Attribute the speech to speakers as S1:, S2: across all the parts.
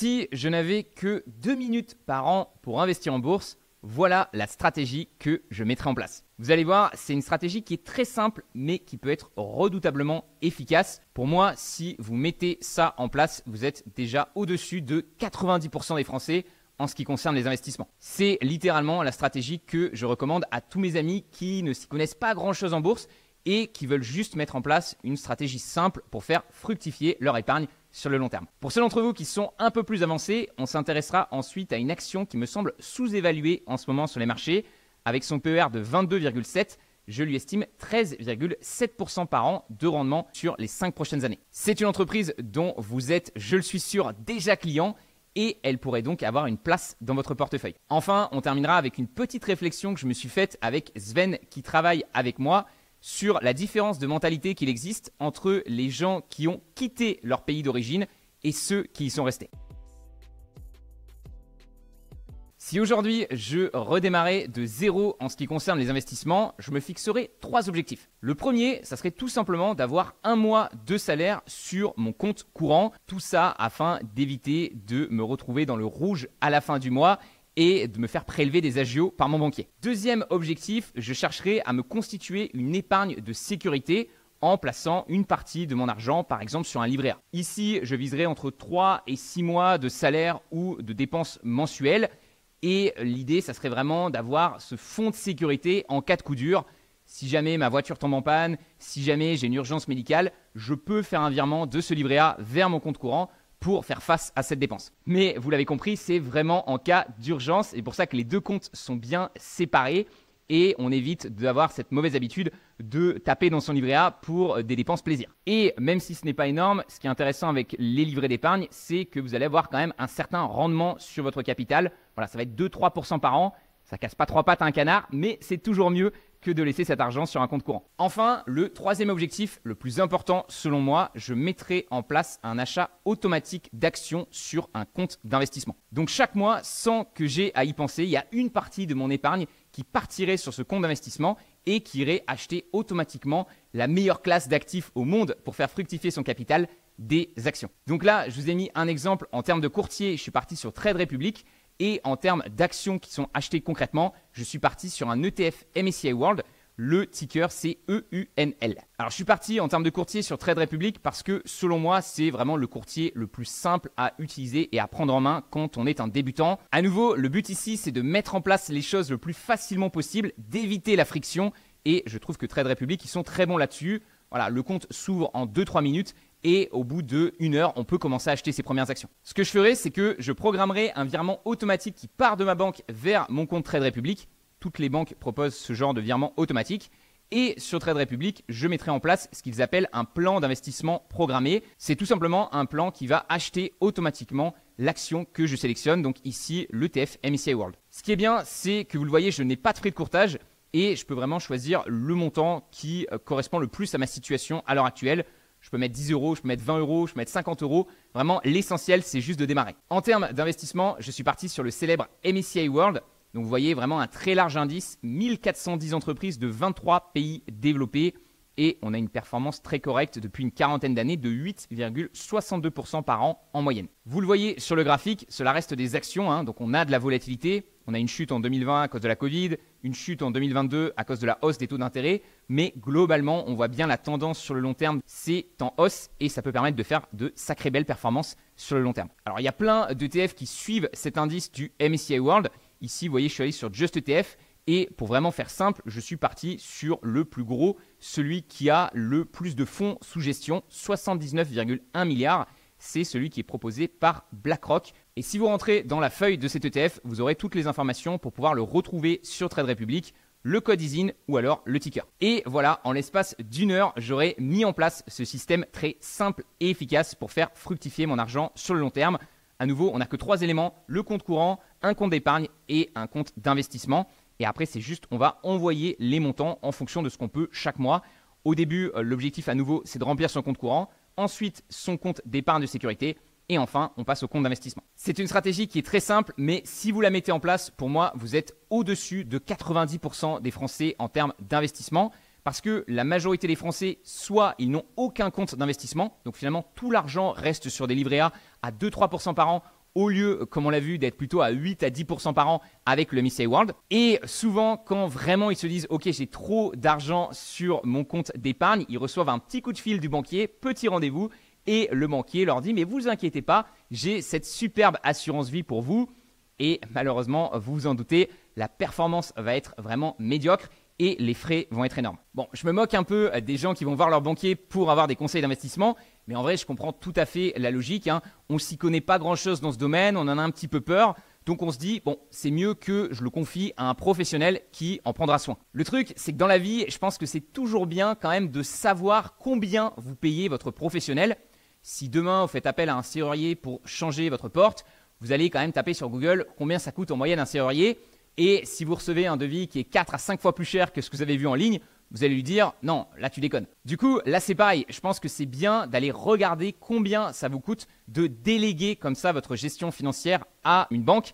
S1: Si je n'avais que deux minutes par an pour investir en bourse, voilà la stratégie que je mettrai en place. Vous allez voir, c'est une stratégie qui est très simple, mais qui peut être redoutablement efficace. Pour moi, si vous mettez ça en place, vous êtes déjà au-dessus de 90% des Français en ce qui concerne les investissements. C'est littéralement la stratégie que je recommande à tous mes amis qui ne s'y connaissent pas grand-chose en bourse et qui veulent juste mettre en place une stratégie simple pour faire fructifier leur épargne sur le long terme. Pour ceux d'entre vous qui sont un peu plus avancés, on s'intéressera ensuite à une action qui me semble sous-évaluée en ce moment sur les marchés. Avec son PER de 22,7, je lui estime 13,7% par an de rendement sur les 5 prochaines années. C'est une entreprise dont vous êtes, je le suis sûr, déjà client et elle pourrait donc avoir une place dans votre portefeuille. Enfin, on terminera avec une petite réflexion que je me suis faite avec Sven qui travaille avec moi sur la différence de mentalité qu'il existe entre les gens qui ont quitté leur pays d'origine et ceux qui y sont restés. Si aujourd'hui je redémarrais de zéro en ce qui concerne les investissements, je me fixerais trois objectifs. Le premier, ça serait tout simplement d'avoir un mois de salaire sur mon compte courant, tout ça afin d'éviter de me retrouver dans le rouge à la fin du mois et de me faire prélever des agios par mon banquier. Deuxième objectif, je chercherai à me constituer une épargne de sécurité en plaçant une partie de mon argent, par exemple, sur un livret A. Ici, je viserai entre 3 et 6 mois de salaire ou de dépenses mensuelles. Et l'idée, ça serait vraiment d'avoir ce fonds de sécurité en cas de coup dur. Si jamais ma voiture tombe en panne, si jamais j'ai une urgence médicale, je peux faire un virement de ce livret A vers mon compte courant pour faire face à cette dépense. Mais vous l'avez compris, c'est vraiment en cas d'urgence et pour ça que les deux comptes sont bien séparés et on évite d'avoir cette mauvaise habitude de taper dans son livret A pour des dépenses plaisir. Et même si ce n'est pas énorme, ce qui est intéressant avec les livrets d'épargne, c'est que vous allez avoir quand même un certain rendement sur votre capital. Voilà, ça va être 2-3% par an. Ça casse pas trois pattes à un canard, mais c'est toujours mieux que de laisser cet argent sur un compte courant. Enfin, le troisième objectif, le plus important selon moi, je mettrai en place un achat automatique d'actions sur un compte d'investissement. Donc chaque mois, sans que j'ai à y penser, il y a une partie de mon épargne qui partirait sur ce compte d'investissement et qui irait acheter automatiquement la meilleure classe d'actifs au monde pour faire fructifier son capital des actions. Donc là, je vous ai mis un exemple en termes de courtier, je suis parti sur Trade Republic. Et en termes d'actions qui sont achetées concrètement, je suis parti sur un ETF MSCI World. Le ticker, c'est EUNL. Alors, je suis parti en termes de courtier sur Trade Republic parce que, selon moi, c'est vraiment le courtier le plus simple à utiliser et à prendre en main quand on est un débutant. À nouveau, le but ici, c'est de mettre en place les choses le plus facilement possible, d'éviter la friction. Et je trouve que Trade Republic, ils sont très bons là-dessus. Voilà, le compte s'ouvre en 2-3 minutes et au bout de une heure, on peut commencer à acheter ses premières actions. Ce que je ferai, c'est que je programmerai un virement automatique qui part de ma banque vers mon compte Trade Republic. Toutes les banques proposent ce genre de virement automatique. Et sur Trade Republic, je mettrai en place ce qu'ils appellent un plan d'investissement programmé. C'est tout simplement un plan qui va acheter automatiquement l'action que je sélectionne, donc ici l'ETF MSCI World. Ce qui est bien, c'est que vous le voyez, je n'ai pas de frais de courtage et je peux vraiment choisir le montant qui euh, correspond le plus à ma situation à l'heure actuelle. Je peux mettre 10 euros, je peux mettre 20 euros, je peux mettre 50 euros. Vraiment, l'essentiel, c'est juste de démarrer. En termes d'investissement, je suis parti sur le célèbre MSCI World. Donc vous voyez vraiment un très large indice, 1410 entreprises de 23 pays développés. Et on a une performance très correcte depuis une quarantaine d'années de 8,62% par an en moyenne. Vous le voyez sur le graphique, cela reste des actions, hein. donc on a de la volatilité, on a une chute en 2020 à cause de la Covid, une chute en 2022 à cause de la hausse des taux d'intérêt, mais globalement, on voit bien la tendance sur le long terme, c'est en hausse et ça peut permettre de faire de sacrées belles performances sur le long terme. Alors, il y a plein d'ETF qui suivent cet indice du MSCI World. Ici, vous voyez, je suis allé sur Just ETF et pour vraiment faire simple, je suis parti sur le plus gros, celui qui a le plus de fonds sous gestion, 79,1 milliards c'est celui qui est proposé par BlackRock. Et si vous rentrez dans la feuille de cet ETF, vous aurez toutes les informations pour pouvoir le retrouver sur Trade Republic, le code ISIN ou alors le ticker. Et voilà, en l'espace d'une heure, j'aurai mis en place ce système très simple et efficace pour faire fructifier mon argent sur le long terme. À nouveau, on n'a que trois éléments, le compte courant, un compte d'épargne et un compte d'investissement. Et après, c'est juste, on va envoyer les montants en fonction de ce qu'on peut chaque mois. Au début, euh, l'objectif à nouveau, c'est de remplir son compte courant ensuite son compte d'épargne de sécurité, et enfin, on passe au compte d'investissement. C'est une stratégie qui est très simple, mais si vous la mettez en place, pour moi, vous êtes au-dessus de 90% des Français en termes d'investissement, parce que la majorité des Français, soit ils n'ont aucun compte d'investissement, donc finalement tout l'argent reste sur des livrets à 2-3% par an, au lieu, comme on l'a vu, d'être plutôt à 8 à 10% par an avec le Missy World. Et souvent, quand vraiment ils se disent, OK, j'ai trop d'argent sur mon compte d'épargne, ils reçoivent un petit coup de fil du banquier, petit rendez-vous, et le banquier leur dit, mais vous inquiétez pas, j'ai cette superbe assurance vie pour vous. Et malheureusement, vous vous en doutez, la performance va être vraiment médiocre et les frais vont être énormes. Bon, je me moque un peu des gens qui vont voir leur banquier pour avoir des conseils d'investissement, mais en vrai, je comprends tout à fait la logique. Hein. On s'y connaît pas grand-chose dans ce domaine, on en a un petit peu peur. Donc on se dit, bon, c'est mieux que je le confie à un professionnel qui en prendra soin. Le truc, c'est que dans la vie, je pense que c'est toujours bien quand même de savoir combien vous payez votre professionnel. Si demain vous faites appel à un serrurier pour changer votre porte, vous allez quand même taper sur Google combien ça coûte en moyenne un serrurier. Et si vous recevez un devis qui est 4 à 5 fois plus cher que ce que vous avez vu en ligne, vous allez lui dire non, là tu déconnes. Du coup, là c'est pareil, je pense que c'est bien d'aller regarder combien ça vous coûte de déléguer comme ça votre gestion financière à une banque.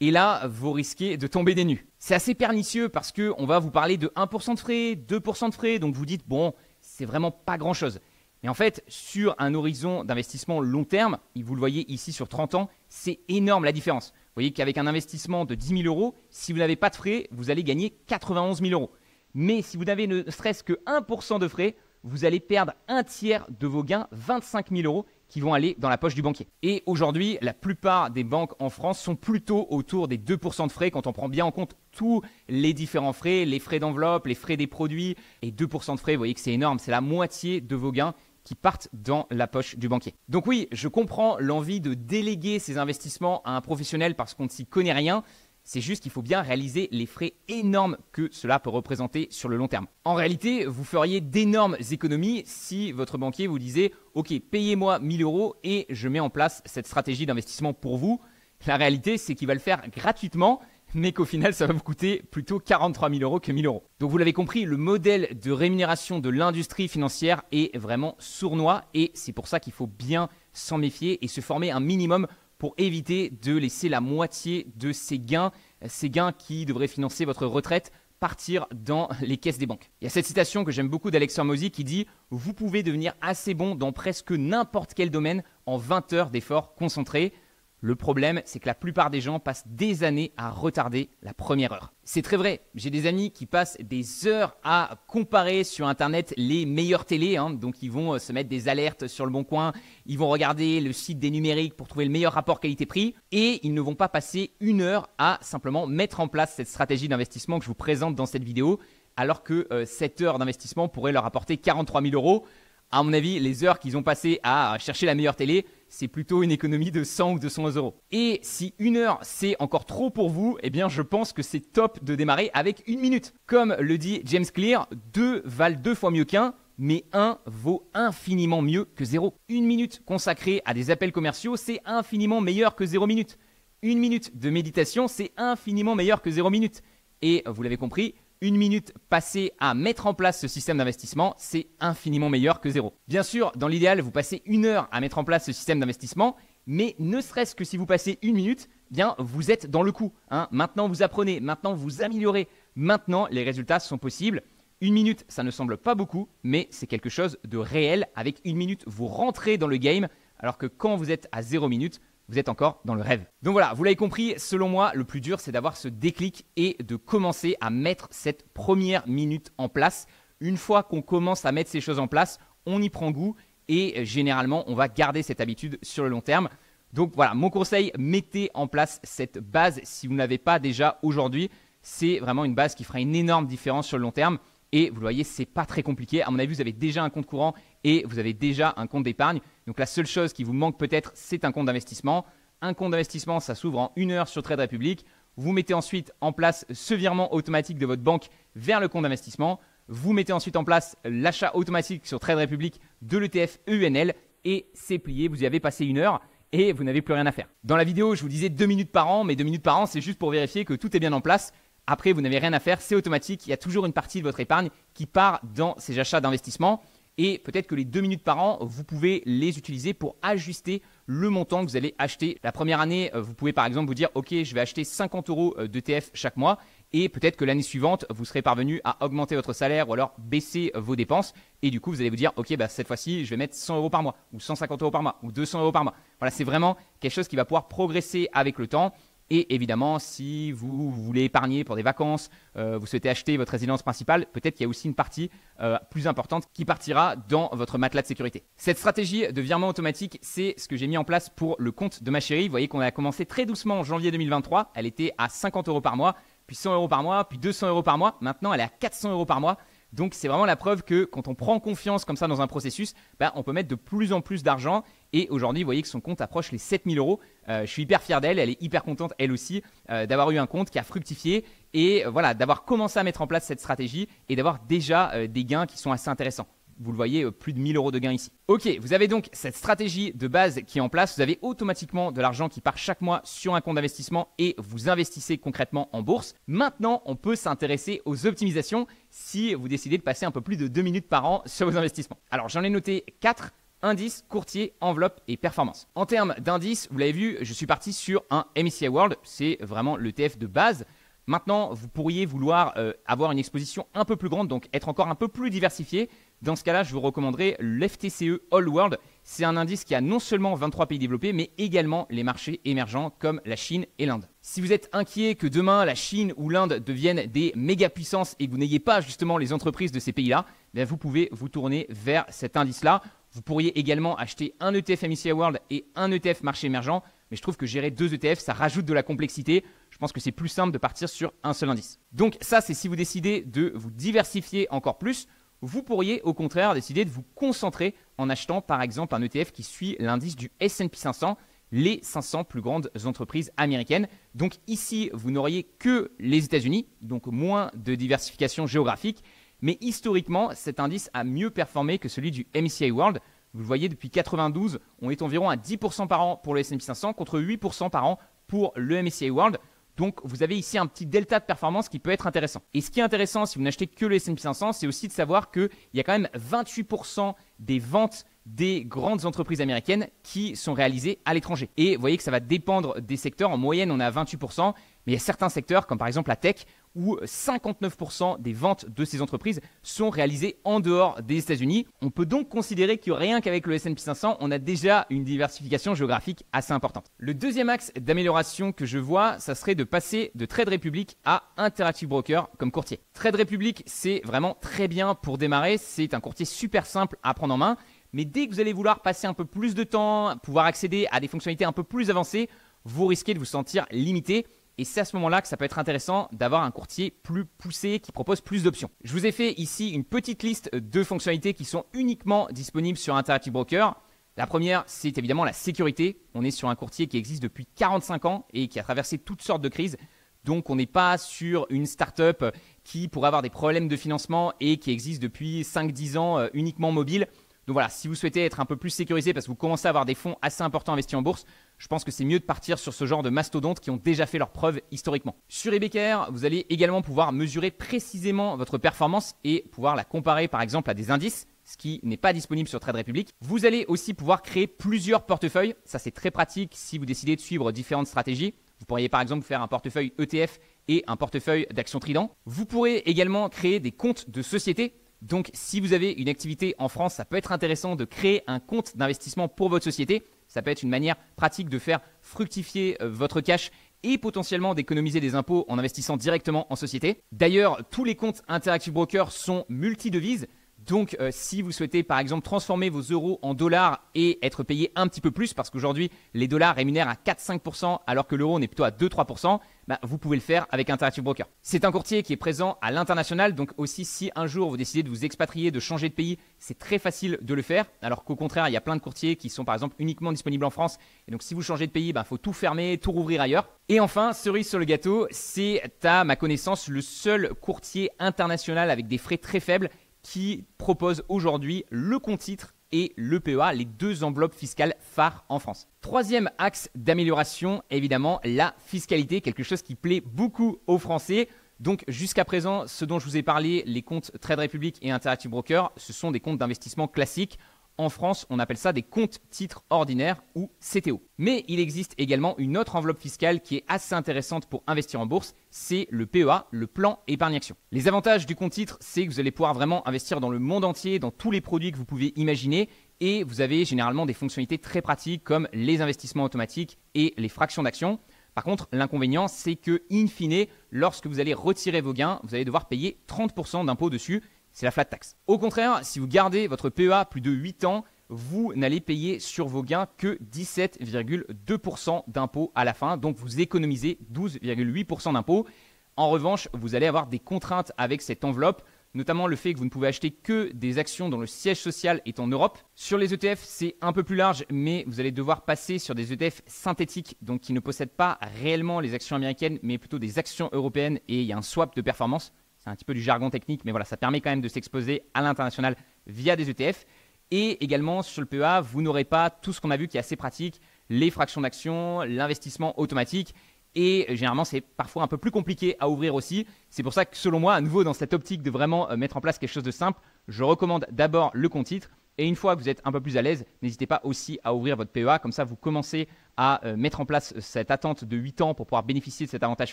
S1: Et là, vous risquez de tomber des nues. C'est assez pernicieux parce qu'on va vous parler de 1% de frais, 2% de frais, donc vous dites bon, c'est vraiment pas grand chose. Mais en fait, sur un horizon d'investissement long terme, vous le voyez ici sur 30 ans, c'est énorme la différence. Vous voyez qu'avec un investissement de 10 000 euros, si vous n'avez pas de frais, vous allez gagner 91 000 euros. Mais si vous n'avez ne serait-ce que 1% de frais, vous allez perdre un tiers de vos gains, 25 000 euros, qui vont aller dans la poche du banquier. Et aujourd'hui, la plupart des banques en France sont plutôt autour des 2% de frais quand on prend bien en compte tous les différents frais, les frais d'enveloppe, les frais des produits. Et 2% de frais, vous voyez que c'est énorme, c'est la moitié de vos gains qui partent dans la poche du banquier. Donc oui, je comprends l'envie de déléguer ces investissements à un professionnel parce qu'on ne s'y connaît rien. C'est juste qu'il faut bien réaliser les frais énormes que cela peut représenter sur le long terme. En réalité, vous feriez d'énormes économies si votre banquier vous disait Ok, payez-moi 1000 euros et je mets en place cette stratégie d'investissement pour vous. La réalité, c'est qu'il va le faire gratuitement mais qu'au final, ça va vous coûter plutôt 43 000 euros que 1000 euros. Donc vous l'avez compris, le modèle de rémunération de l'industrie financière est vraiment sournois et c'est pour ça qu'il faut bien s'en méfier et se former un minimum pour éviter de laisser la moitié de ces gains, ces gains qui devraient financer votre retraite, partir dans les caisses des banques. Il y a cette citation que j'aime beaucoup d'Alex Hormozy qui dit Vous pouvez devenir assez bon dans presque n'importe quel domaine en 20 heures d'efforts concentrés. Le problème, c'est que la plupart des gens passent des années à retarder la première heure. C'est très vrai. J'ai des amis qui passent des heures à comparer sur Internet les meilleures télés. Hein. Donc, ils vont euh, se mettre des alertes sur le bon coin. Ils vont regarder le site des numériques pour trouver le meilleur rapport qualité-prix. Et ils ne vont pas passer une heure à simplement mettre en place cette stratégie d'investissement que je vous présente dans cette vidéo. Alors que euh, cette heure d'investissement pourrait leur apporter 43 000 euros. À mon avis, les heures qu'ils ont passées à chercher la meilleure télé, c'est plutôt une économie de 100 ou 200 euros. Et si une heure c'est encore trop pour vous, eh bien je pense que c'est top de démarrer avec une minute. Comme le dit James Clear, deux valent deux fois mieux qu'un, mais un vaut infiniment mieux que zéro. Une minute consacrée à des appels commerciaux, c'est infiniment meilleur que zéro minute. Une minute de méditation, c'est infiniment meilleur que zéro minute. Et vous l'avez compris, une minute passée à mettre en place ce système d'investissement, c'est infiniment meilleur que zéro. Bien sûr, dans l'idéal, vous passez une heure à mettre en place ce système d'investissement, mais ne serait-ce que si vous passez une minute, bien vous êtes dans le coup. Hein. Maintenant, vous apprenez, maintenant vous améliorez, maintenant les résultats sont possibles. Une minute, ça ne semble pas beaucoup, mais c'est quelque chose de réel. Avec une minute, vous rentrez dans le game, alors que quand vous êtes à zéro minute, vous êtes encore dans le rêve. Donc voilà, vous l'avez compris, selon moi, le plus dur, c'est d'avoir ce déclic et de commencer à mettre cette première minute en place. Une fois qu'on commence à mettre ces choses en place, on y prend goût et généralement, on va garder cette habitude sur le long terme. Donc voilà, mon conseil, mettez en place cette base si vous ne l'avez pas déjà aujourd'hui. C'est vraiment une base qui fera une énorme différence sur le long terme. Et vous le voyez, c'est pas très compliqué. À mon avis, vous avez déjà un compte courant et vous avez déjà un compte d'épargne. Donc la seule chose qui vous manque peut-être, c'est un compte d'investissement. Un compte d'investissement, ça s'ouvre en une heure sur Trade Republic. Vous mettez ensuite en place ce virement automatique de votre banque vers le compte d'investissement. Vous mettez ensuite en place l'achat automatique sur Trade Republic de l'ETF EUNL et c'est plié. Vous y avez passé une heure et vous n'avez plus rien à faire. Dans la vidéo, je vous disais deux minutes par an, mais deux minutes par an, c'est juste pour vérifier que tout est bien en place. Après, vous n'avez rien à faire, c'est automatique. Il y a toujours une partie de votre épargne qui part dans ces achats d'investissement. Et peut-être que les deux minutes par an, vous pouvez les utiliser pour ajuster le montant que vous allez acheter. La première année, euh, vous pouvez par exemple vous dire, OK, je vais acheter 50 euros euh, d'ETF chaque mois. et peut-être que l'année suivante, vous serez parvenu à augmenter votre salaire ou alors baisser vos dépenses. Et du coup, vous allez vous dire, ok, bah, cette fois-ci, je vais mettre 100 euros par mois, ou 150 euros par mois, ou 200 euros par mois. Voilà, c'est vraiment quelque chose qui va pouvoir progresser avec le temps. Et évidemment, si vous voulez épargner pour des vacances, euh, vous souhaitez acheter votre résidence principale, peut-être qu'il y a aussi une partie euh, plus importante qui partira dans votre matelas de sécurité. Cette stratégie de virement automatique, c'est ce que j'ai mis en place pour le compte de ma chérie. Vous voyez qu'on a commencé très doucement en janvier 2023. Elle était à 50 euros par mois puis 100 euros par mois, puis 200 euros par mois. Maintenant, elle est à 400 euros par mois. Donc c'est vraiment la preuve que quand on prend confiance comme ça dans un processus, bah, on peut mettre de plus en plus d'argent. Et aujourd'hui, vous voyez que son compte approche les 7000 euros. Euh, je suis hyper fier d'elle, elle est hyper contente elle aussi euh, d'avoir eu un compte qui a fructifié et euh, voilà d'avoir commencé à mettre en place cette stratégie et d'avoir déjà des gains qui sont assez intéressants. Vous le voyez, euh, plus de 1000 euros de gains ici. Ok, vous avez donc cette stratégie de base qui est en place. Vous avez automatiquement de l'argent qui part chaque mois sur un compte d'investissement et vous investissez concrètement en bourse. Maintenant, on peut s'intéresser aux optimisations si vous décidez de passer un peu plus de 2 minutes par an sur vos investissements. Alors, j'en ai noté 4 indices, courtier, enveloppe et performance. En termes d'indices, vous l'avez vu, je suis parti sur un MSCI World, c'est vraiment l'ETF de base. Maintenant, vous pourriez vouloir euh, avoir une exposition un peu plus grande, donc être encore un peu plus diversifié. Dans ce cas-là, je vous recommanderais l'FTCE All World. C'est un indice qui a non seulement 23 pays développés, mais également les marchés émergents comme la Chine et l'Inde. Si vous êtes inquiet que demain la Chine ou l'Inde deviennent des méga puissances et que vous n'ayez pas justement les entreprises de ces pays-là, eh vous pouvez vous tourner vers cet indice-là. Vous pourriez également acheter un ETF MSCI World et un ETF marché émergent, mais je trouve que gérer deux ETF, ça rajoute de la complexité. Je pense que c'est plus simple de partir sur un seul indice. Donc ça, c'est si vous décidez de vous diversifier encore plus vous pourriez au contraire décider de vous concentrer en achetant par exemple un ETF qui suit l'indice du SP 500, les 500 plus grandes entreprises américaines. Donc ici, vous n'auriez que les États-Unis, donc moins de diversification géographique. Mais historiquement, cet indice a mieux performé que celui du MSCI World. Vous le voyez, depuis 92, on est environ à 10% par an pour le S&P 500 contre 8% par an pour le MSCI World. Donc vous avez ici un petit delta de performance qui peut être intéressant. Et ce qui est intéressant si vous n'achetez que le S&P 500, c'est aussi de savoir qu'il y a quand même 28% des ventes des grandes entreprises américaines qui sont réalisées à l'étranger. Et vous voyez que ça va dépendre des secteurs. En moyenne, on à 28%, mais il y a certains secteurs, comme par exemple la tech, où 59% des ventes de ces entreprises sont réalisées en dehors des États-Unis. On peut donc considérer que rien qu'avec le S&P 500, on a déjà une diversification géographique assez importante. Le deuxième axe d'amélioration que je vois, ça serait de passer de Trade Republic à Interactive Broker comme courtier. Trade Republic, c'est vraiment très bien pour démarrer, c'est un courtier super simple à prendre en main. Mais dès que vous allez vouloir passer un peu plus de temps, pouvoir accéder à des fonctionnalités un peu plus avancées, vous risquez de vous sentir limité. Et c'est à ce moment-là que ça peut être intéressant d'avoir un courtier plus poussé qui propose plus d'options. Je vous ai fait ici une petite liste de fonctionnalités qui sont uniquement disponibles sur Interactive Broker. La première, c'est évidemment la sécurité. On est sur un courtier qui existe depuis 45 ans et qui a traversé toutes sortes de crises. Donc on n'est pas sur une start-up qui pourrait avoir des problèmes de financement et qui existe depuis 5-10 ans euh, uniquement mobile. Donc voilà, si vous souhaitez être un peu plus sécurisé parce que vous commencez à avoir des fonds assez importants investis en bourse, je pense que c'est mieux de partir sur ce genre de mastodontes qui ont déjà fait leurs preuves historiquement. Sur eBaker, vous allez également pouvoir mesurer précisément votre performance et pouvoir la comparer par exemple à des indices ce qui n'est pas disponible sur Trade Republic. Vous allez aussi pouvoir créer plusieurs portefeuilles. Ça, c'est très pratique si vous décidez de suivre différentes stratégies. Vous pourriez par exemple faire un portefeuille ETF et un portefeuille d'actions Trident. Vous pourrez également créer des comptes de société. Donc, si vous avez une activité en France, ça peut être intéressant de créer un compte d'investissement pour votre société. Ça peut être une manière pratique de faire fructifier euh, votre cash et potentiellement d'économiser des impôts en investissant directement en société. D'ailleurs, tous les comptes Interactive Broker sont multi-devises. Donc, euh, si vous souhaitez par exemple transformer vos euros en dollars et être payé un petit peu plus, parce qu'aujourd'hui les dollars rémunèrent à 4-5% alors que l'euro n'est plutôt à 2-3%, bah, vous pouvez le faire avec Interactive Broker. C'est un courtier qui est présent à l'international, donc aussi si un jour vous décidez de vous expatrier, de changer de pays, c'est très facile de le faire. Alors qu'au contraire, il y a plein de courtiers qui sont par exemple uniquement disponibles en France. Et donc si vous changez de pays, il bah, faut tout fermer, tout rouvrir ailleurs. Et enfin, cerise sur le gâteau, c'est à ma connaissance le seul courtier international avec des frais très faibles qui propose aujourd'hui le compte titre et le PEA, les deux enveloppes fiscales phares en France. Troisième axe d'amélioration, évidemment, la fiscalité, quelque chose qui plaît beaucoup aux Français. Donc jusqu'à présent, ce dont je vous ai parlé, les comptes Trade Republic et Interactive Broker, ce sont des comptes d'investissement classiques. En France, on appelle ça des comptes titres ordinaires ou CTO. Mais il existe également une autre enveloppe fiscale qui est assez intéressante pour investir en bourse, c'est le PEA, le plan épargne action. Les avantages du compte titre, c'est que vous allez pouvoir vraiment investir dans le monde entier, dans tous les produits que vous pouvez imaginer et vous avez généralement des fonctionnalités très pratiques comme les investissements automatiques et les fractions d'actions. Par contre, l'inconvénient, c'est que, in fine, lorsque vous allez retirer vos gains, vous allez devoir payer 30% d'impôt dessus c'est la flat tax. Au contraire, si vous gardez votre PEA plus de 8 ans, vous n'allez payer sur vos gains que 17,2% d'impôt à la fin, donc vous économisez 12,8% d'impôt. En revanche, vous allez avoir des contraintes avec cette enveloppe, notamment le fait que vous ne pouvez acheter que des actions dont le siège social est en Europe. Sur les ETF, c'est un peu plus large, mais vous allez devoir passer sur des ETF synthétiques, donc qui ne possèdent pas réellement les actions américaines, mais plutôt des actions européennes, et il y a un swap de performance un petit peu du jargon technique, mais voilà, ça permet quand même de s'exposer à l'international via des ETF. Et également sur le PEA, vous n'aurez pas tout ce qu'on a vu qui est assez pratique, les fractions d'action, l'investissement automatique. Et généralement, c'est parfois un peu plus compliqué à ouvrir aussi. C'est pour ça que selon moi, à nouveau dans cette optique de vraiment euh, mettre en place quelque chose de simple, je recommande d'abord le compte titre. Et une fois que vous êtes un peu plus à l'aise, n'hésitez pas aussi à ouvrir votre PEA. Comme ça, vous commencez à euh, mettre en place cette attente de 8 ans pour pouvoir bénéficier de cet avantage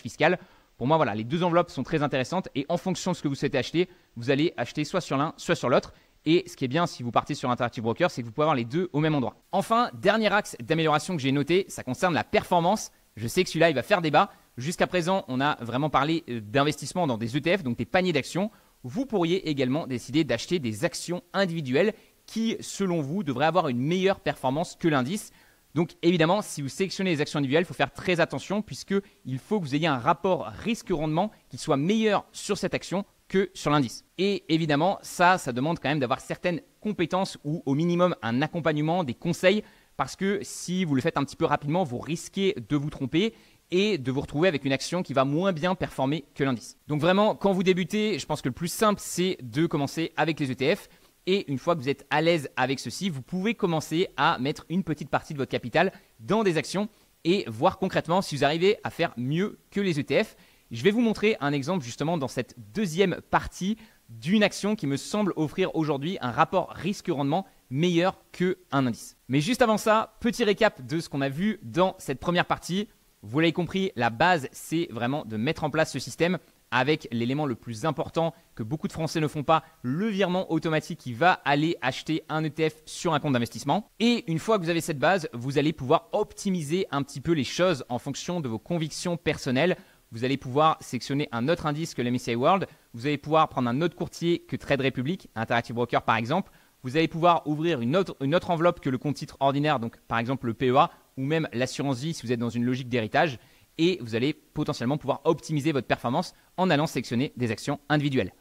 S1: fiscal. Pour moi, voilà, les deux enveloppes sont très intéressantes et en fonction de ce que vous souhaitez acheter, vous allez acheter soit sur l'un, soit sur l'autre. Et ce qui est bien si vous partez sur Interactive Broker, c'est que vous pouvez avoir les deux au même endroit. Enfin, dernier axe d'amélioration que j'ai noté, ça concerne la performance. Je sais que celui-là, il va faire débat. Jusqu'à présent, on a vraiment parlé euh, d'investissement dans des ETF, donc des paniers d'actions. Vous pourriez également décider d'acheter des actions individuelles qui, selon vous, devraient avoir une meilleure performance que l'indice. Donc évidemment, si vous sélectionnez les actions individuelles, il faut faire très attention puisqu'il faut que vous ayez un rapport risque-rendement qui soit meilleur sur cette action que sur l'indice. Et évidemment, ça, ça demande quand même d'avoir certaines compétences ou au minimum un accompagnement, des conseils, parce que si vous le faites un petit peu rapidement, vous risquez de vous tromper et de vous retrouver avec une action qui va moins bien performer que l'indice. Donc vraiment, quand vous débutez, je pense que le plus simple, c'est de commencer avec les ETF. Et une fois que vous êtes à l'aise avec ceci, vous pouvez commencer à mettre une petite partie de votre capital dans des actions et voir concrètement si vous arrivez à faire mieux que les ETF. Je vais vous montrer un exemple justement dans cette deuxième partie d'une action qui me semble offrir aujourd'hui un rapport risque-rendement meilleur qu'un indice. Mais juste avant ça, petit récap de ce qu'on a vu dans cette première partie. Vous l'avez compris, la base, c'est vraiment de mettre en place ce système avec l'élément le plus important que beaucoup de Français ne font pas, le virement automatique qui va aller acheter un ETF sur un compte d'investissement. Et une fois que vous avez cette base, vous allez pouvoir optimiser un petit peu les choses en fonction de vos convictions personnelles. Vous allez pouvoir sélectionner un autre indice que l'MSCI World. Vous allez pouvoir prendre un autre courtier que Trade Republic, Interactive Broker par exemple. Vous allez pouvoir ouvrir une autre, une autre enveloppe que le compte titre ordinaire, donc par exemple le PEA ou même l'assurance vie si vous êtes dans une logique d'héritage et vous allez potentiellement pouvoir optimiser votre performance en allant sélectionner des actions individuelles.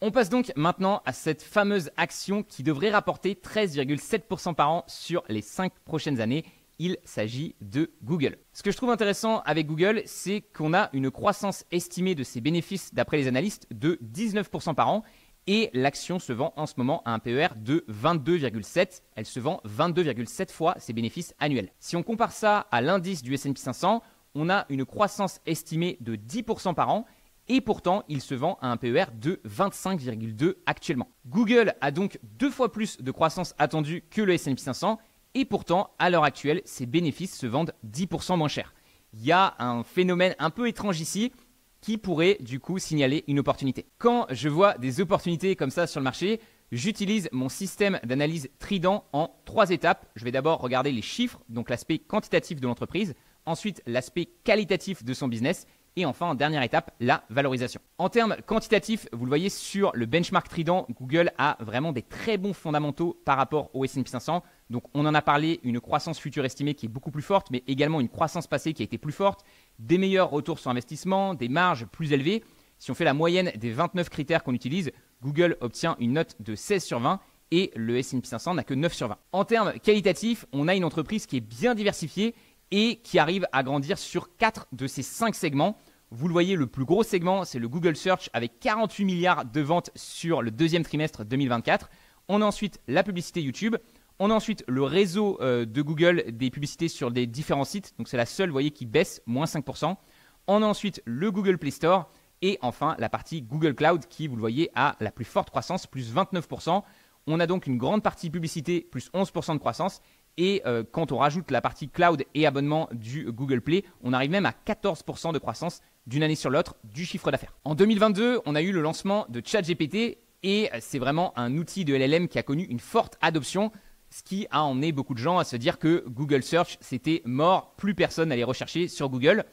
S1: On passe donc maintenant à cette fameuse action qui devrait rapporter 13,7% par an sur les 5 prochaines années. Il s'agit de Google. Ce que je trouve intéressant avec Google, c'est qu'on a une croissance estimée de ses bénéfices d'après les analystes de 19% par an et l'action se vend en ce moment à un PER de 22,7. Elle se vend 22,7 fois ses bénéfices annuels. Si on compare ça à l'indice du S&P 500, on a une croissance estimée de 10% par an et pourtant il se vend à un PER de 25,2 actuellement. Google a donc deux fois plus de croissance attendue que le S&P 500 et pourtant à l'heure actuelle ses bénéfices se vendent 10% moins cher. Il y a un phénomène un peu étrange ici, qui pourrait du coup signaler une opportunité. Quand je vois des opportunités comme ça sur le marché, j'utilise mon système d'analyse Trident en trois étapes. Je vais d'abord regarder les chiffres, donc l'aspect quantitatif de l'entreprise, ensuite l'aspect qualitatif de son business et enfin, en dernière étape, la valorisation. En termes quantitatifs, vous le voyez sur le benchmark Trident, Google a vraiment des très bons fondamentaux par rapport au S&P 500. Donc on en a parlé, une croissance future estimée qui est beaucoup plus forte, mais également une croissance passée qui a été plus forte, des meilleurs retours sur investissement, des marges plus élevées. Si on fait la moyenne des 29 critères qu'on utilise, Google obtient une note de 16 sur 20 et le S&P 500 n'a que 9 sur 20. En termes qualitatifs, on a une entreprise qui est bien diversifiée et qui arrive à grandir sur 4 de ces 5 segments. Vous le voyez, le plus gros segment, c'est le Google Search avec 48 milliards de ventes sur le deuxième trimestre 2024. On a ensuite la publicité YouTube. On a ensuite le réseau euh, de Google des publicités sur des différents sites. Donc c'est la seule, vous voyez, qui baisse, moins 5%. On a ensuite le Google Play Store. Et enfin, la partie Google Cloud qui, vous le voyez, a la plus forte croissance, plus 29%. On a donc une grande partie publicité, plus 11% de croissance. Et euh, quand on rajoute la partie cloud et abonnement du Google Play, on arrive même à 14% de croissance d'une année sur l'autre du chiffre d'affaires. En 2022, on a eu le lancement de ChatGPT et c'est vraiment un outil de LLM qui a connu une forte adoption, ce qui a emmené beaucoup de gens à se dire que Google Search c'était mort, plus personne n'allait rechercher sur Google.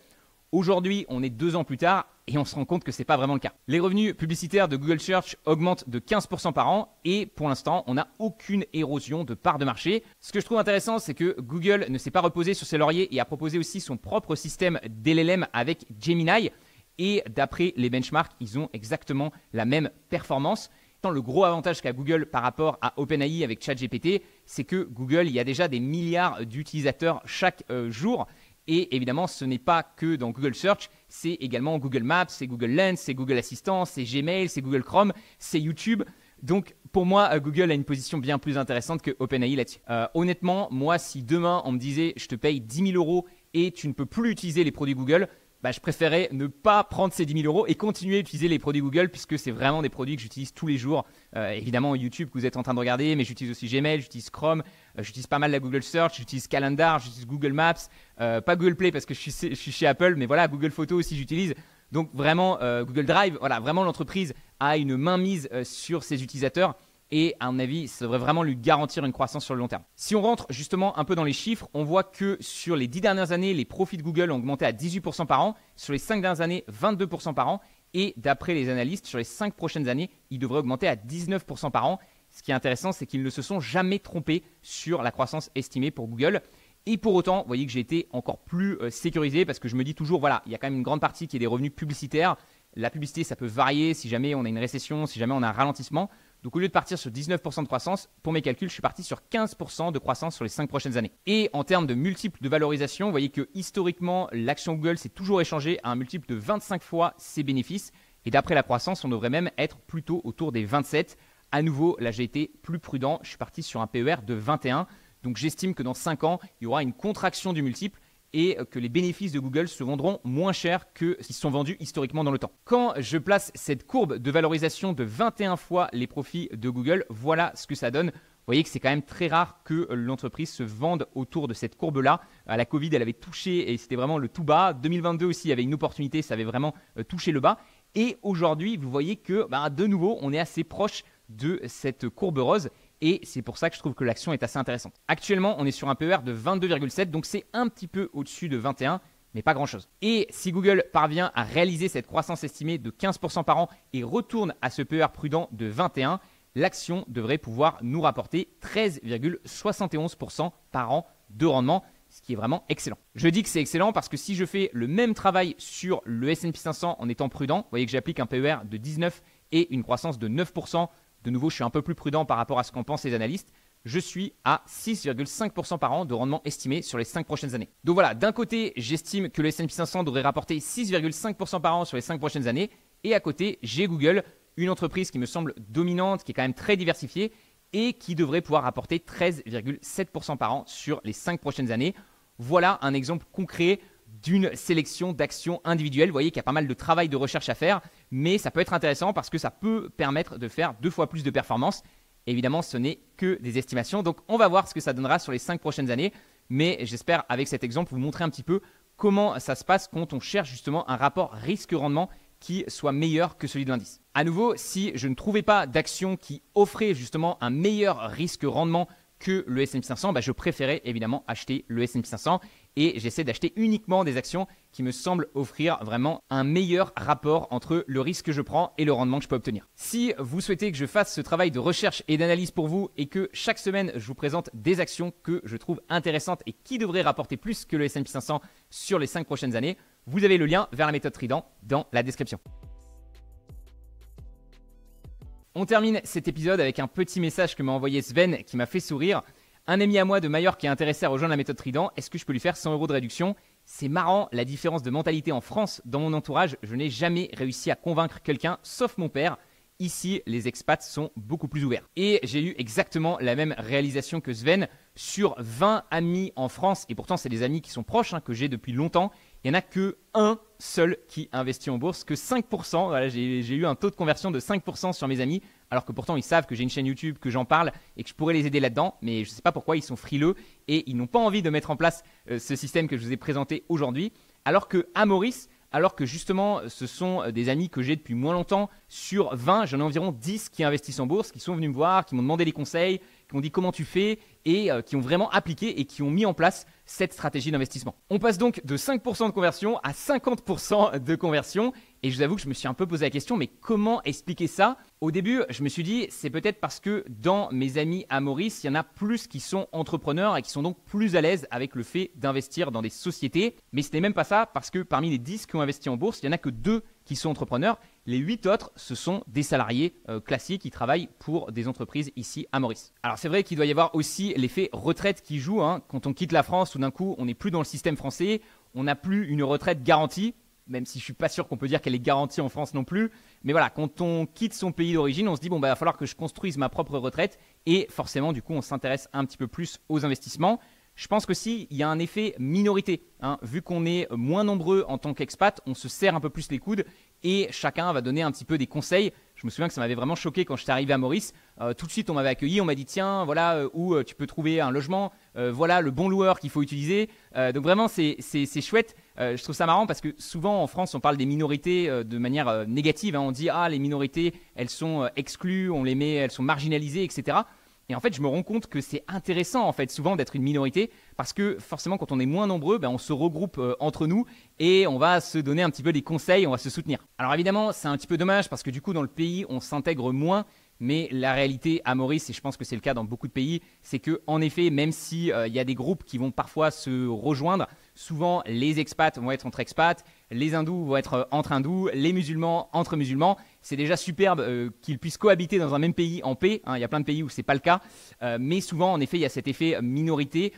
S1: Aujourd'hui, on est deux ans plus tard et on se rend compte que ce n'est pas vraiment le cas. Les revenus publicitaires de Google Search augmentent de 15% par an et pour l'instant, on n'a aucune érosion de part de marché. Ce que je trouve intéressant, c'est que Google ne s'est pas reposé sur ses lauriers et a proposé aussi son propre système d'LLM avec Gemini. Et d'après les benchmarks, ils ont exactement la même performance. Le gros avantage qu'a Google par rapport à OpenAI avec ChatGPT, c'est que Google, il y a déjà des milliards d'utilisateurs chaque euh, jour. Et évidemment, ce n'est pas que dans Google Search, c'est également Google Maps, c'est Google Lens, c'est Google Assistant, c'est Gmail, c'est Google Chrome, c'est YouTube. Donc pour moi, euh, Google a une position bien plus intéressante que OpenAI là-dessus. Euh, honnêtement, moi, si demain on me disait je te paye 10 000 euros et tu ne peux plus utiliser les produits Google, bah, je préférais ne pas prendre ces 10 000 euros et continuer à utiliser les produits Google puisque c'est vraiment des produits que j'utilise tous les jours. Euh, évidemment, YouTube que vous êtes en train de regarder, mais j'utilise aussi Gmail, j'utilise Chrome, euh, j'utilise pas mal la Google Search, j'utilise Calendar, j'utilise Google Maps, euh, pas Google Play parce que je suis, chez Apple, mais voilà, Google Photos aussi j'utilise. Donc vraiment, Google Drive, voilà, vraiment l'entreprise a une main mise sur ses utilisateurs et à mon avis, ça devrait vraiment lui garantir une croissance sur le long terme. Si on rentre justement un peu dans les chiffres, on voit que sur les 10 dernières années, les profits de Google ont augmenté à 18% par an, sur les 5 dernières années, 22% par an, et d'après les analystes, sur les 5 prochaines années, ils devraient augmenter à 19% par an. Ce qui est intéressant, c'est qu'ils ne se sont jamais trompés sur la croissance estimée pour Google. Et pour autant, vous voyez que j'ai été encore plus euh, sécurisé parce que je me dis toujours, voilà, il y a quand même une grande partie qui est des revenus publicitaires. La publicité, ça peut varier si jamais on a une récession, si jamais on a un ralentissement. Donc au lieu de partir sur 19% de croissance, pour mes calculs, je suis parti sur 15% de croissance sur les 5 prochaines années. Et en termes de multiples de valorisation, vous voyez que historiquement, l'action Google s'est toujours échangée à un multiple de 25 fois ses bénéfices. Et d'après la croissance, on devrait même être plutôt autour des 27. À nouveau, là j'ai été plus prudent, je suis parti sur un PER de 21. Donc j'estime que dans 5 ans, il y aura une contraction du multiple et que les bénéfices de Google se vendront moins cher que s'ils sont vendus historiquement dans le temps. Quand je place cette courbe de valorisation de 21 fois les profits de Google, voilà ce que ça donne. Vous voyez que c'est quand même très rare que l'entreprise se vende autour de cette courbe-là. À la Covid, elle avait touché et c'était vraiment le tout bas. 2022 aussi, il y avait une opportunité, ça avait vraiment euh, touché le bas. Et aujourd'hui, vous voyez que bah, de nouveau, on est assez proche de cette courbe rose et c'est pour ça que je trouve que l'action est assez intéressante. Actuellement, on est sur un PER de 22,7, donc c'est un petit peu au-dessus de 21, mais pas grand-chose. Et si Google parvient à réaliser cette croissance estimée de 15% par an et retourne à ce PER prudent de 21, l'action devrait pouvoir nous rapporter 13,71% par an de rendement, ce qui est vraiment excellent. Je dis que c'est excellent parce que si je fais le même travail sur le S&P 500 en étant prudent, vous voyez que j'applique un PER de 19 et une croissance de 9%, de nouveau, je suis un peu plus prudent par rapport à ce qu'en pensent les analystes. Je suis à 6,5% par an de rendement estimé sur les 5 prochaines années. Donc voilà, d'un côté, j'estime que le S&P 500 devrait rapporter 6,5% par an sur les 5 prochaines années. Et à côté, j'ai Google, une entreprise qui me semble dominante, qui est quand même très diversifiée et qui devrait pouvoir rapporter 13,7% par an sur les 5 prochaines années. Voilà un exemple concret d'une sélection d'actions individuelles. Vous voyez qu'il y a pas mal de travail de recherche à faire, mais ça peut être intéressant parce que ça peut permettre de faire deux fois plus de performance. Évidemment, ce n'est que des estimations, donc on va voir ce que ça donnera sur les cinq prochaines années, mais j'espère avec cet exemple vous montrer un petit peu comment ça se passe quand on cherche justement un rapport risque-rendement qui soit meilleur que celui de l'indice. À nouveau, si je ne trouvais pas d'action qui offrait justement un meilleur risque-rendement que le S&P 500, bah, je préférais évidemment acheter le S&P 500 et j'essaie d'acheter uniquement des actions qui me semblent offrir vraiment un meilleur rapport entre le risque que je prends et le rendement que je peux obtenir. Si vous souhaitez que je fasse ce travail de recherche et d'analyse pour vous et que chaque semaine je vous présente des actions que je trouve intéressantes et qui devraient rapporter plus que le S&P 500 sur les 5 prochaines années, vous avez le lien vers la méthode Trident dans la description. On termine cet épisode avec un petit message que m'a envoyé Sven qui m'a fait sourire. Un ami à moi de Majorque qui est intéressé à rejoindre la méthode Trident, est-ce que je peux lui faire 100 euros de réduction? C'est marrant, la différence de mentalité en France, dans mon entourage, je n'ai jamais réussi à convaincre quelqu'un, sauf mon père. Ici, les expats sont beaucoup plus ouverts. Et j'ai eu exactement la même réalisation que Sven. Sur 20 amis en France, et pourtant c'est des amis qui sont proches, hein, que j'ai depuis longtemps, il n'y en a que un seul qui investit en bourse, que 5%. Voilà, j'ai eu un taux de conversion de 5% sur mes amis, alors que pourtant ils savent que j'ai une chaîne YouTube, que j'en parle et que je pourrais les aider là-dedans, mais je ne sais pas pourquoi ils sont frileux et ils n'ont pas envie de mettre en place euh, ce système que je vous ai présenté aujourd'hui. Alors que à Maurice, alors que justement ce sont euh, des amis que j'ai depuis moins longtemps, sur 20, j'en ai environ 10 qui investissent en bourse, qui sont venus me voir, qui m'ont demandé des conseils, qui m'ont dit comment tu fais et euh, qui ont vraiment appliqué et qui ont mis en place cette stratégie d'investissement. On passe donc de 5% de conversion à 50% de conversion et je vous avoue que je me suis un peu posé la question mais comment expliquer ça Au début, je me suis dit c'est peut-être parce que dans mes amis à Maurice, il y en a plus qui sont entrepreneurs et qui sont donc plus à l'aise avec le fait d'investir dans des sociétés, mais ce n'est même pas ça parce que parmi les 10 qui ont investi en bourse, il n'y en a que 2 qui sont entrepreneurs. Les 8 autres, ce sont des salariés euh, classiques qui travaillent pour des entreprises ici à Maurice. Alors c'est vrai qu'il doit y avoir aussi l'effet retraite qui joue. Hein. Quand on quitte la France, tout d'un coup, on n'est plus dans le système français, on n'a plus une retraite garantie, même si je suis pas sûr qu'on peut dire qu'elle est garantie en France non plus. Mais voilà, quand on quitte son pays d'origine, on se dit bon bah va falloir que je construise ma propre retraite et forcément du coup on s'intéresse un petit peu plus aux investissements. Je pense que si il y a un effet minorité, hein. vu qu'on est moins nombreux en tant qu'expat, on se serre un peu plus les coudes et chacun va donner un petit peu des conseils. Je me souviens que ça m'avait vraiment choqué quand j'étais arrivé à Maurice. Euh, tout de suite, on m'avait accueilli, on m'a dit tiens, voilà euh, où euh, tu peux trouver un logement, voilà le bon loueur qu'il faut utiliser. donc vraiment, c'est chouette. Je trouve ça marrant parce que souvent en France, on parle des minorités de manière négative. Hein. On dit ah les minorités, elles sont exclues, on les met, elles sont marginalisées, etc. Et en fait, je me rends compte que c'est intéressant, en fait, souvent d'être une minorité, parce que forcément, quand on est moins nombreux, ben, on se regroupe euh, entre nous et on va se donner un petit peu des conseils, on va se soutenir. Alors évidemment, c'est un petit peu dommage parce que du coup, dans le pays, on s'intègre moins. Mais la réalité à Maurice, et je pense que c'est le cas dans beaucoup de pays, c'est que en effet, même s'il euh, y a des groupes qui vont parfois se rejoindre, souvent les expats vont être entre expats, les hindous vont être euh, entre hindous, les musulmans entre musulmans. C'est déjà superbe euh, qu'ils puissent cohabiter dans un même pays en paix. Hein. Il y a plein de pays où c'est pas le cas, mais souvent en effet, il y a cet effet minorité.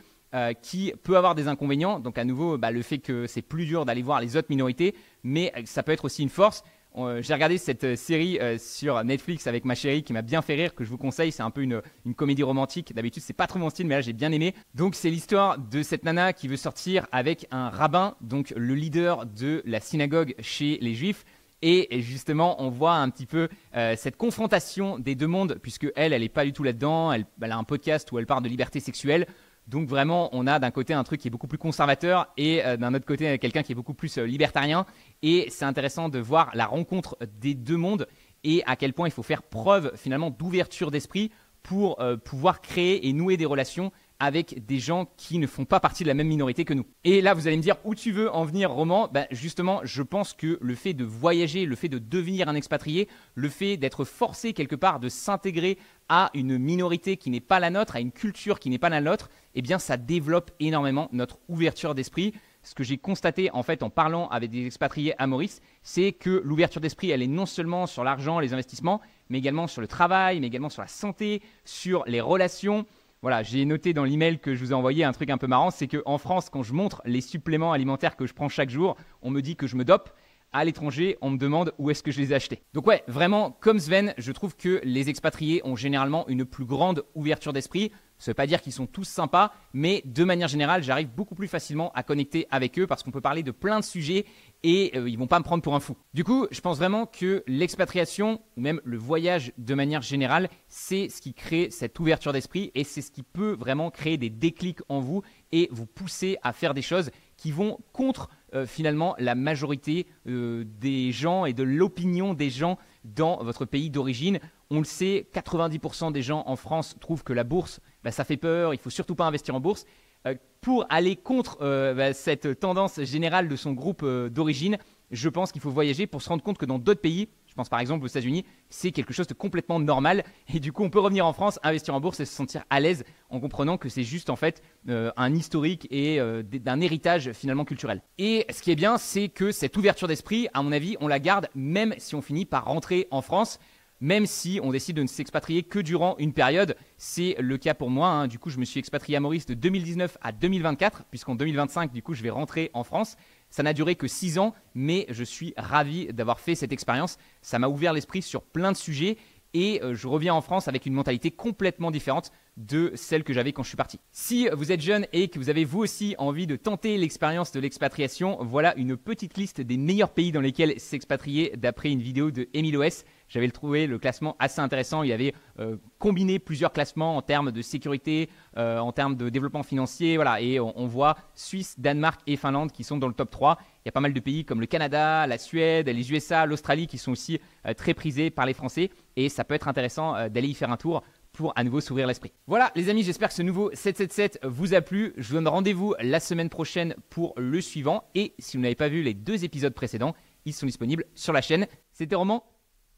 S1: qui peut avoir des inconvénients. Donc à nouveau, bah, le fait que c'est plus dur d'aller voir les autres minorités, mais ça peut être aussi une force. Euh, j'ai regardé cette euh, série euh, sur Netflix avec ma chérie qui m'a bien fait rire, que je vous conseille. C'est un peu une, comédie romantique. D'habitude, c'est pas trop mon style, mais là, j'ai bien aimé. Donc, c'est l'histoire de cette nana qui veut sortir avec un rabbin, donc le leader de la synagogue chez les juifs. Et justement, on voit un petit peu cette confrontation des deux mondes, puisque elle, elle n'est pas du tout là-dedans. Elle, elle, a un podcast où elle parle de liberté sexuelle. Donc vraiment, on a d'un côté un truc qui est beaucoup plus conservateur et euh, d'un autre côté quelqu'un qui est beaucoup plus euh, libertarien. Et c'est intéressant de voir la rencontre des deux mondes et à quel point il faut faire preuve finalement d'ouverture d'esprit pour euh, pouvoir créer et nouer des relations avec des gens qui ne font pas partie de la même minorité que nous. Et là, vous allez me dire où tu veux en venir, Roman? Ben, Justement, je pense que le fait de voyager, le fait de devenir un expatrié, le fait d'être forcé quelque part de s'intégrer à une minorité qui n'est pas la nôtre, à une culture qui n'est pas la nôtre, eh bien, ça développe énormément notre ouverture d'esprit. Ce que j'ai constaté en fait en parlant avec des expatriés à Maurice, c'est que l'ouverture d'esprit, elle est non seulement sur l'argent, les investissements, mais également sur le travail, mais également sur la santé, sur les relations, voilà, j'ai noté dans l'email que je vous ai envoyé un truc un peu marrant, c'est qu'en France, quand je montre les suppléments alimentaires que je prends chaque jour, on me dit que je me dope. À l'étranger, on me demande où est-ce que je les ai achetés. Donc ouais, vraiment, comme Sven, je trouve que les expatriés ont généralement une plus grande ouverture d'esprit. Ça ne veut pas dire qu'ils sont tous sympas, mais de manière générale, j'arrive beaucoup plus facilement à connecter avec eux parce qu'on peut parler de plein de sujets et ils euh, ils vont pas me prendre pour un fou. Du coup, je pense vraiment que l'expatriation ou même le voyage de manière générale, c'est ce qui crée cette ouverture d'esprit et c'est ce qui peut vraiment créer des déclics en vous et vous pousser à faire des choses qui vont contre euh, finalement la majorité euh, des gens et de l'opinion des gens dans votre pays d'origine. On le sait, 90% des gens en France trouvent que la bourse, bah, ça fait peur, il faut surtout pas investir en bourse. Euh, pour aller contre euh, bah, cette tendance générale de son groupe euh, d'origine, je pense qu'il faut voyager pour se rendre compte que dans d'autres pays, je pense par exemple aux États-Unis, c'est quelque chose de complètement normal. Et du coup, on peut revenir en France, investir en bourse et se sentir à l'aise en comprenant que c'est juste en fait un historique et d'un héritage finalement culturel. Et ce qui est bien, c'est que cette ouverture d'esprit, à mon avis, on la garde même si on finit par rentrer en France même si on décide de ne s'expatrier que durant une période. C'est le cas pour moi. Hein. Du coup, je me suis expatrié à Maurice de 2019 à 2024, puisqu'en 2025, du coup, je vais rentrer en France. Ça n'a duré que 6 ans, mais je suis ravi d'avoir fait cette expérience. Ça m'a ouvert l'esprit sur plein de sujets et euh, je reviens en France avec une mentalité complètement différente de celle que j'avais quand je suis parti. Si vous êtes jeune et que vous avez vous aussi envie de tenter l'expérience de l'expatriation, voilà une petite liste des meilleurs pays dans lesquels s'expatrier d'après une vidéo de Emile OS. J'avais trouvé le classement assez intéressant. Il avait euh, combiné plusieurs classements en termes de sécurité, euh, en termes de développement financier. Voilà. Et on, voit Suisse, Danemark et Finlande qui sont dans le top 3. Il y a pas mal de pays comme le Canada, la Suède, les USA, l'Australie qui sont aussi euh, très prisés par les Français. Et ça peut être intéressant d'aller y faire un tour pour à nouveau s'ouvrir l'esprit. Voilà les amis, j'espère que ce nouveau 777 vous a plu. Je vous donne rendez-vous la semaine prochaine pour le suivant. Et si vous n'avez pas vu les deux épisodes précédents, ils sont disponibles sur la chaîne. C'était Roman,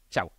S1: Ciao